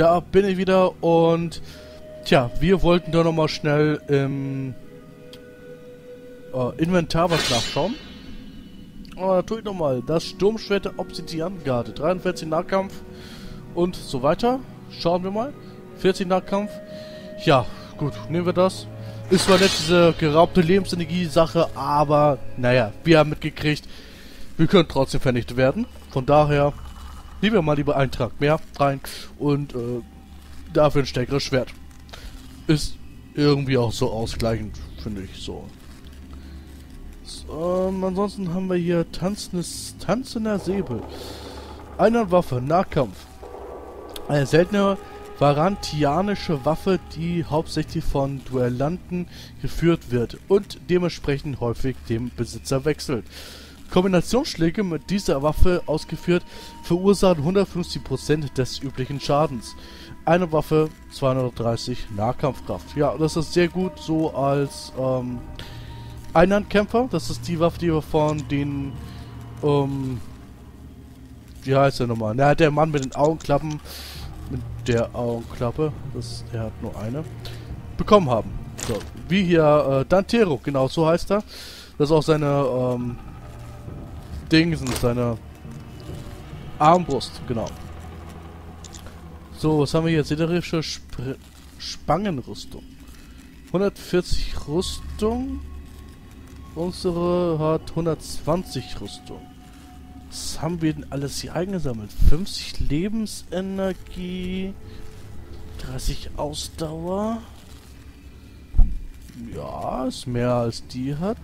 da bin ich wieder und tja, wir wollten da nochmal schnell im äh, Inventar was nachschauen. Aber da tue ich nochmal. Das Sturmschwert der Obsidian-Garde. 43 Nahkampf und so weiter. Schauen wir mal. 40 Nahkampf. Ja, gut, nehmen wir das. Ist zwar nicht diese geraubte Lebensenergie-Sache, aber naja, wir haben mitgekriegt, wir können trotzdem vernichtet werden. Von daher nehmen wir mal lieber einen Trag mehr rein und äh, dafür ein stärkeres Schwert. Ist irgendwie auch so ausgleichend, finde ich so. so ähm, ansonsten haben wir hier tanzendes, tanzender Säbel. Eine Waffe, Nahkampf. Eine seltene varantianische Waffe, die hauptsächlich von Duellanten geführt wird und dementsprechend häufig dem Besitzer wechselt. Kombinationsschläge mit dieser Waffe ausgeführt verursachen 150% des üblichen Schadens. Eine Waffe 230 Nahkampfkraft. Ja, das ist sehr gut so als ähm, Einhandkämpfer. Das ist die Waffe, die wir von den ähm, wie heißt der nochmal? Na, der Mann mit den Augenklappen mit der Augenklappe, das, er hat nur eine, bekommen haben. So, wie hier äh, Dantero, genau so heißt er. Das ist auch seine ähm, Dings, seine Armbrust, genau. So, was haben wir hier? Siderische Sp Spangenrüstung. 140 Rüstung. Unsere hat 120 Rüstung. Was haben wir denn alles hier eingesammelt? 50 Lebensenergie, 30 Ausdauer. Ja, ist mehr als die hat.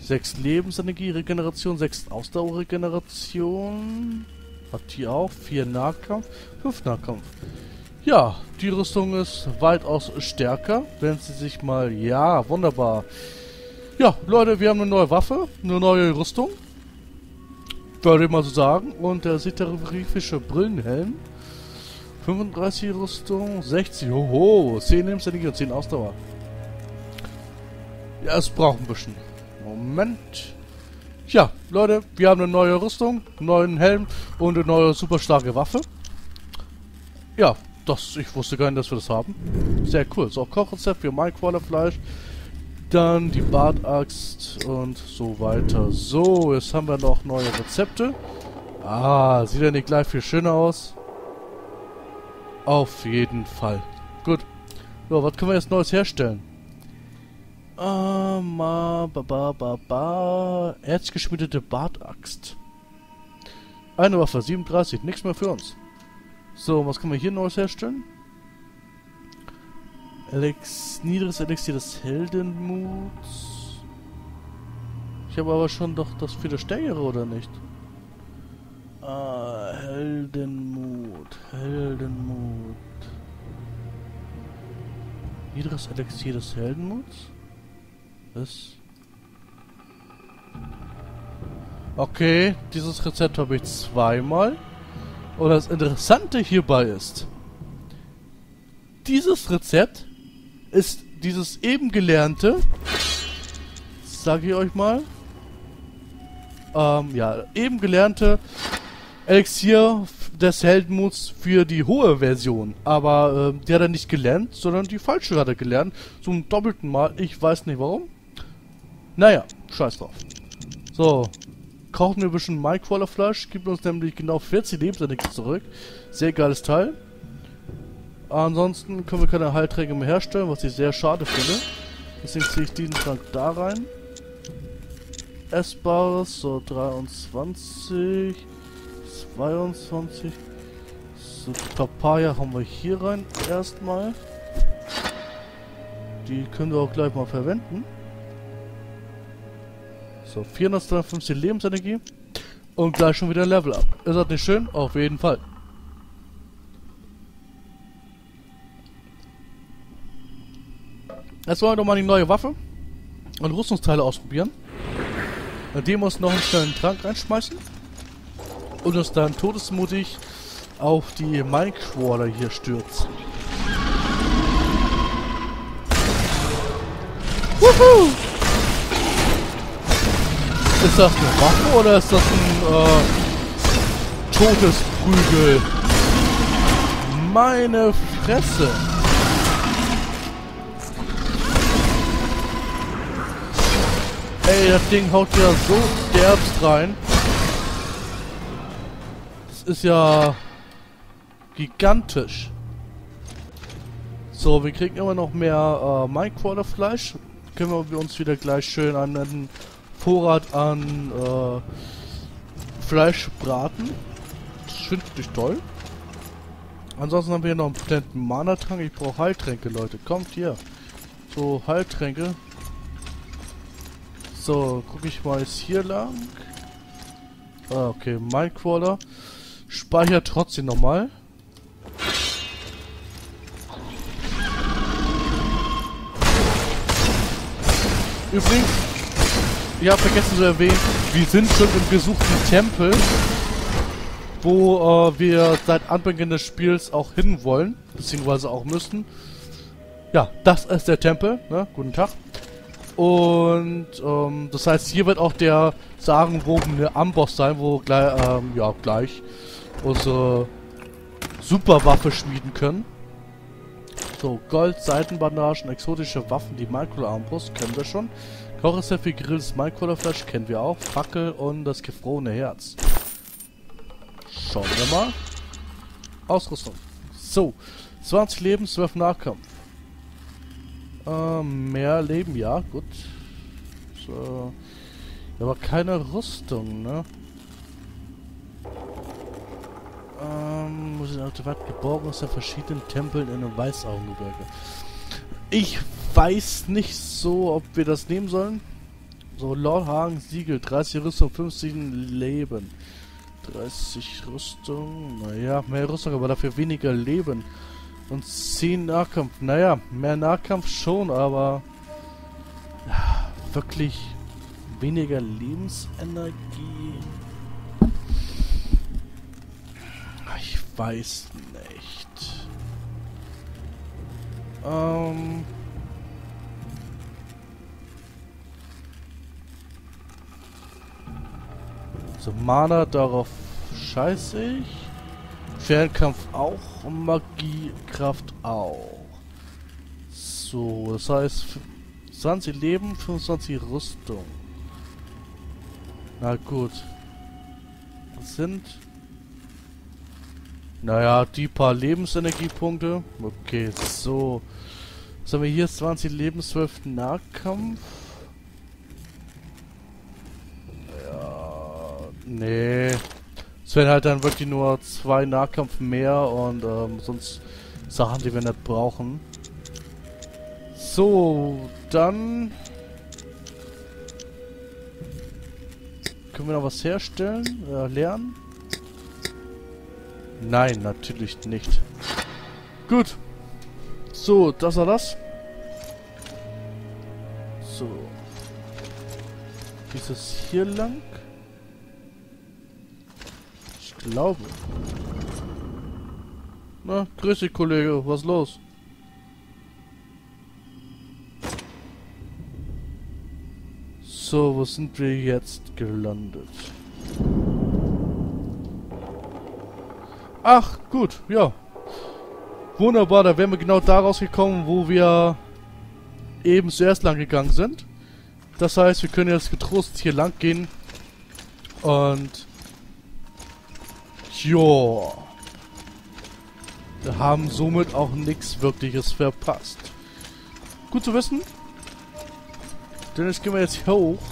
6 Lebensenergie, Regeneration, 6 Ausdauerregeneration. Hat die auch. 4 Nahkampf, 5 Nahkampf. Ja, die Rüstung ist weitaus stärker. Wenn sie sich mal... Ja, wunderbar. Ja, Leute, wir haben eine neue Waffe, eine neue Rüstung. Würde ich mal so sagen. Und der sitarifische Brillenhelm. 35 Rüstung, 60. Hoho, 10 Lebensenergie und 10 Ausdauer. Ja, es braucht ein bisschen. Moment. Ja, Leute, wir haben eine neue Rüstung, einen neuen Helm und eine neue super starke Waffe. Ja, das, ich wusste gar nicht, dass wir das haben. Sehr cool. So, Kochrezept für Minecrawler-Fleisch. Dann die Bartaxt und so weiter. So, jetzt haben wir noch neue Rezepte. Ah, sieht ja nicht gleich viel schöner aus. Auf jeden Fall. Gut. So, was können wir jetzt Neues herstellen? Ma, ba, ba, ba, ba. Erzgeschmiedete Bartaxt. Eine Waffe, 37. Nichts mehr für uns. So, was können wir hier Neues herstellen? Alex, niedriges Elixier des Heldenmuts. Ich habe aber schon doch das für das Stärkere, oder nicht? Ah, Heldenmut, Heldenmut. Niedriges Elixier des Heldenmuts? Was? Okay, dieses Rezept habe ich zweimal. Und das Interessante hierbei ist, dieses Rezept ist dieses eben gelernte, sage ich euch mal, ähm, ja, eben gelernte Elixier des Heldenmuts für die hohe Version. Aber ähm, die hat er nicht gelernt, sondern die falsche hat er gelernt. Zum doppelten Mal. Ich weiß nicht warum. Naja, scheiß drauf. So, kochen wir ein bisschen Minecrawler-Fleisch. Gibt uns nämlich genau 40 Lebensenergie zurück. Sehr geiles Teil. Ansonsten können wir keine Heilträger mehr herstellen, was ich sehr schade finde. Deswegen ziehe ich diesen Trank da rein. Essbares, so 23, 22. So, Papaya haben wir hier rein erstmal. Die können wir auch gleich mal verwenden. So, 452 Lebensenergie. Und gleich schon wieder Level up. Ist das nicht schön? Auf jeden Fall. Jetzt wollen wir doch mal die neue Waffe und Rüstungsteile ausprobieren. Dem muss noch einen schnellen Trank reinschmeißen. Und uns dann todesmutig auf die Minecrawler hier stürzen. Wuhu! Ist das eine Waffe oder ist das ein äh, totes? Meine Fresse. Ey, das Ding haut ja so derbst rein. Das ist ja gigantisch. So, wir kriegen immer noch mehr äh, Minecrawler-Fleisch. Können wir uns wieder gleich schön an den Vorrat an äh, Fleisch braten. Das finde ich toll. Ansonsten haben wir hier noch einen potenten Mana-Trank. Ich brauche Heiltränke, Leute. Kommt hier. So, Heiltränke. So, gucke ich mal jetzt hier lang. Ah, okay, Minecrawler. Speichert trotzdem nochmal. Übrigens, habe vergessen zu erwähnen, wir sind schon im gesuchten Tempel, wo äh, wir seit Anbeginn des Spiels auch hin wollen, beziehungsweise auch müssen. Ja, das ist der Tempel, ne? Guten Tag. Und ähm, das heißt, hier wird auch der sagenwogene Amboss sein, wo gleich, ähm, ja, gleich unsere Superwaffe schmieden können. So, Gold, Seitenbandagen, exotische Waffen, die Micro-Armbrust kennen wir schon. Kochrezept gegrilltes Micro-Fleisch kennen wir auch. Fackel und das gefrorene Herz. Schauen wir mal. Ausrüstung. So, 20 Leben, 12 Nahkampf. Ähm, mehr Leben, ja, gut. So. Aber keine Rüstung, ne? Ähm, muss ich Artefakt geborgen aus den verschiedenen Tempeln in den Weißaugengebirge. Ich weiß nicht so, ob wir das nehmen sollen. So, Lord Hagen Siegel, 30 Rüstung, 50 Leben. 30 Rüstung, naja, mehr Rüstung, aber dafür weniger Leben. Und 10 Nahkampf, naja, mehr Nahkampf schon, aber wirklich weniger Lebensenergie. Ich weiß nicht. Ähm... So, Mana, darauf scheiße ich. Fernkampf auch und Magiekraft auch. So, das heißt 20 Leben, 25 Rüstung. Na gut. Das sind... Naja, die paar Lebensenergiepunkte. Okay, so. Was haben wir hier? 20 Leben, 12 Nahkampf. Nee. Es werden halt dann wirklich nur zwei Nahkampf mehr und ähm, sonst Sachen, die wir nicht brauchen. So, dann... Können wir noch was herstellen? Äh, lernen? Nein, natürlich nicht. Gut. So, das war das. So. Dieses hier lang glaube. Na, grüß dich, Kollege. Was los? So, wo sind wir jetzt gelandet? Ach, gut, ja. Wunderbar, da wären wir genau da rausgekommen, wo wir eben zuerst lang gegangen sind. Das heißt, wir können jetzt getrost hier lang gehen und Jo. Wir haben somit auch nichts wirkliches verpasst. Gut zu wissen. Denn jetzt gehen wir jetzt hier hoch.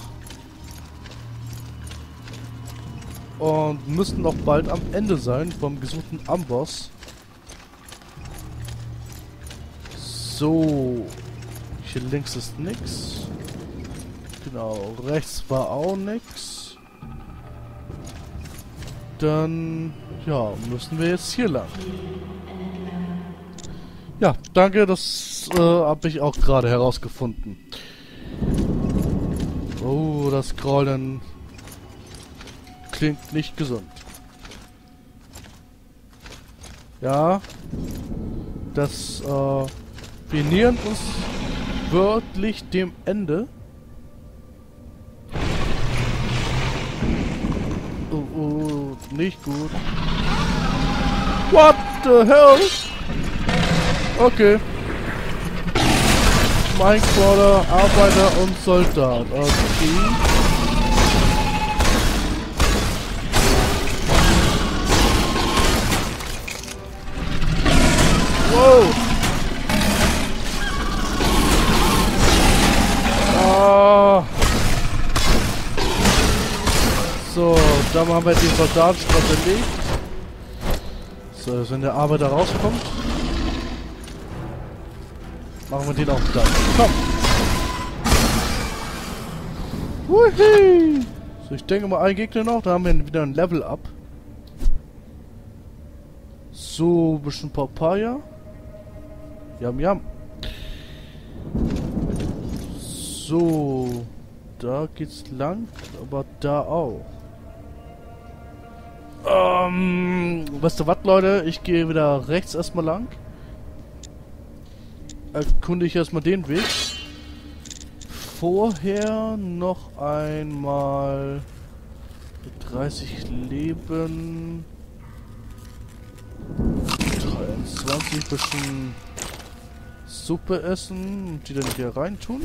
Und müssten auch bald am Ende sein vom gesuchten Amboss. So. Hier links ist nichts. Genau, rechts war auch nichts. Dann, ja, müssen wir jetzt hier lang. Ja, danke, das äh, habe ich auch gerade herausgefunden. Oh, das Scrollen klingt nicht gesund. Ja, das, äh, wir nähern uns wörtlich dem Ende. Oh, oh, nicht gut. What the hell? Okay. Minecrawler, Arbeiter und Soldat. Okay. Wow. Ah. So, dann haben wir den Soldaten schon erlegt. So, wenn der Arbeiter rauskommt, machen wir den auch dann. Komm! Wuhi! So, ich denke mal, ein Gegner noch, da haben wir wieder ein Level Up. So, ein bisschen Papaya. Yam, yam. So, da geht's lang, aber da auch. Ähm, weißt du was, Leute? Ich gehe wieder rechts erstmal lang. Erkunde ich erstmal den Weg. Vorher noch einmal 30 Leben. 23 bisschen Suppe essen und die dann hier rein tun.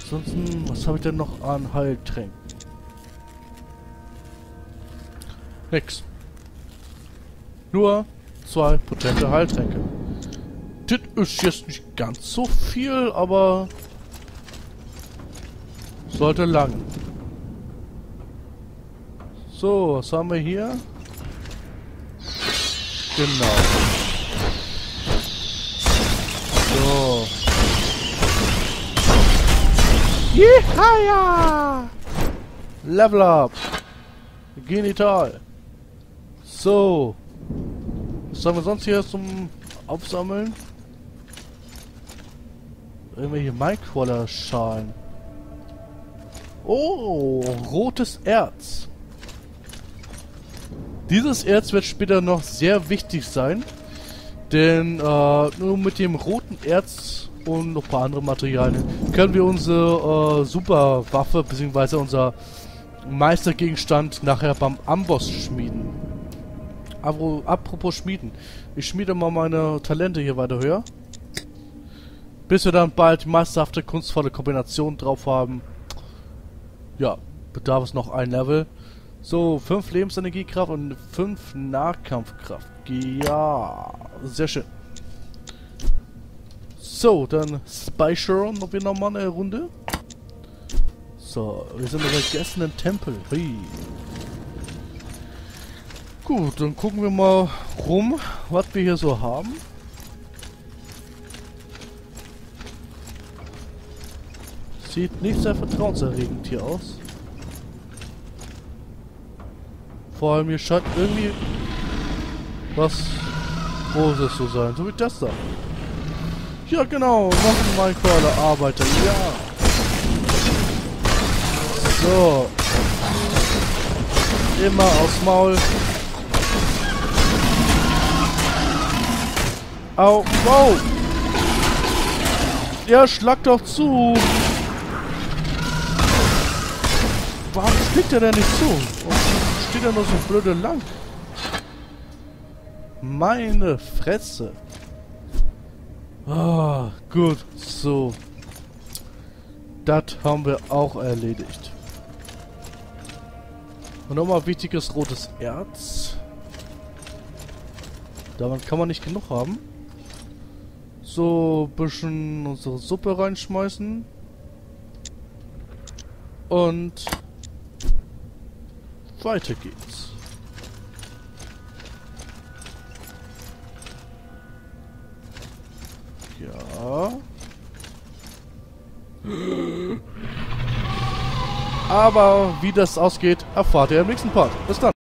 Ansonsten, was habe ich denn noch an Heiltränken? Nix. Nur zwei potente Heiltränke. Das ist jetzt nicht ganz so viel, aber sollte lang. So, was haben wir hier? Genau. So. Jehaja! Level up! Genital! So. Was haben wir sonst hier zum Aufsammeln? Irgendwelche Minecrawler-Schalen. Oh, rotes Erz. Dieses Erz wird später noch sehr wichtig sein. Denn äh, nur mit dem roten Erz und noch ein paar andere Materialien können wir unsere äh, Superwaffe bzw. unser Meistergegenstand nachher beim Amboss schmieden. Apropos Schmieden. Ich schmiede mal meine Talente hier weiter höher. Bis wir dann bald meisterhafte, kunstvolle Kombinationen drauf haben. Ja, bedarf es noch ein Level. So, 5 Lebensenergiekraft und 5 Nahkampfkraft. Ja, sehr schön. So, dann speichern wir nochmal eine Runde. So, wir sind im vergessenen Tempel. Hui. Gut, dann gucken wir mal rum, was wir hier so haben. Sieht nicht sehr vertrauenserregend hier aus. Vor allem hier scheint irgendwie was Großes zu sein, so wie das da. Ja genau, noch ein Minecrawler-Arbeiter, ja. So. Immer aufs Maul. Au, wow. Ja, schlag doch zu. Warum schlägt er denn nicht zu? Und steht er nur so blöde lang? Meine Fresse. Ah, gut, so. Das haben wir auch erledigt. Und nochmal wichtiges rotes Erz. Damit kann man nicht genug haben so ein bisschen unsere Suppe reinschmeißen. Und weiter geht's. Ja. Aber wie das ausgeht, erfahrt ihr im nächsten Part. Bis dann.